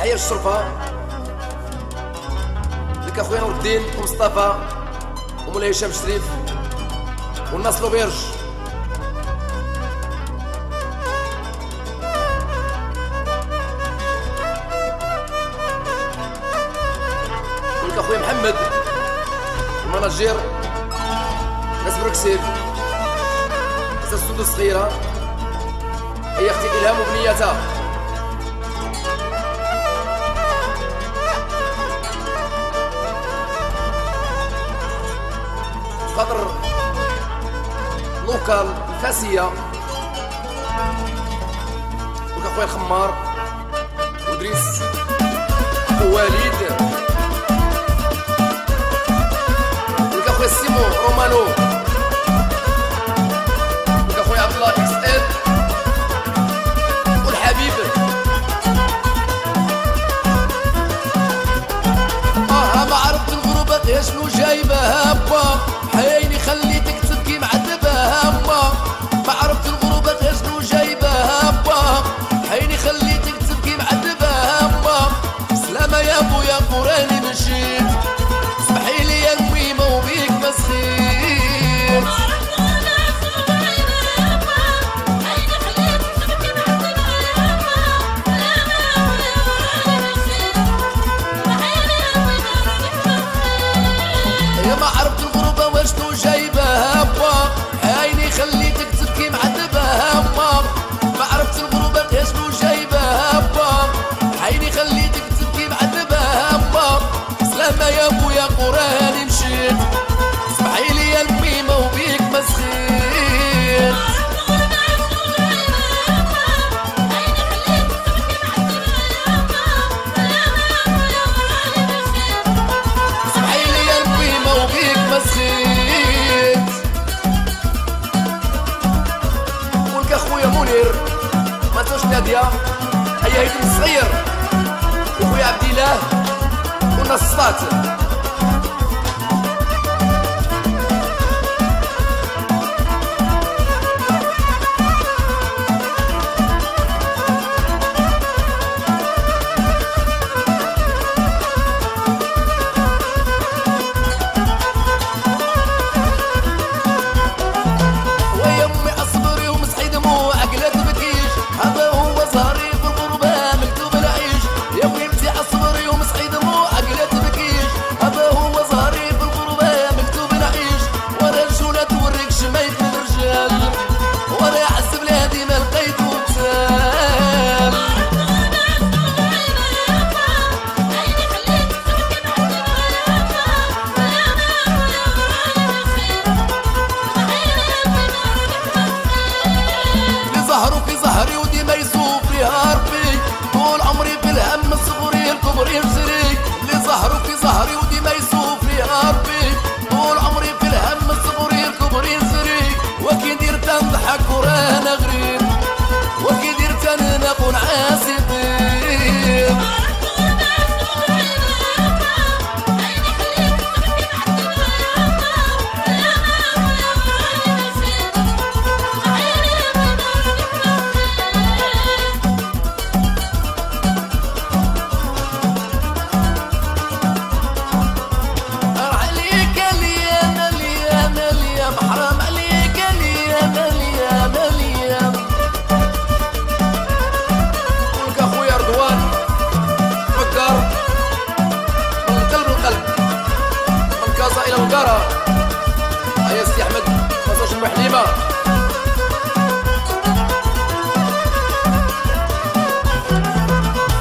تحيه الشرفة. لك أخويا نور الدين ومصطفى ومولاي هشام شريف والناس لوبيرج. أخويا محمد المناجير ناس بروكسيل ناس السودو الصغيرة هي أختي إلهام وبنيتها لوكال الفاسيه وك اخويا الخمار. ودريس. ووالد وك اخويا سيمو رومانو. وك اخويا عبد الله إكس اد والحبيب. آه ما عرفت الغربة شنو جايبها با سلامة يا بويا قراني مشيت. اسمحي لي يا الميمة وبيك مسخيت يا ما يا بويا قراني مشيت. اسمحي لي يا الميمة وبيك مسخيت اسمحي لي يا الميمة وبيك أخويا منير ما تنسوش نادية. هيا هيدي الصغير وخويا عبد الله. والنصات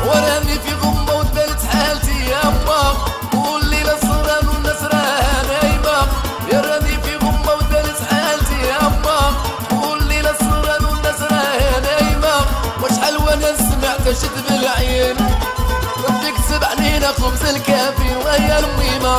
وراني في غمة وتبالت حالتي يا ما واللي نصران والناس راها نايمة راني في غمة وتبالت حالتي يا ما واللي نصران والناس راها نايمة. وشحال وأنا سمعت شد بالعين. ربي كتب علينا خبز الكافي وهي الميمة.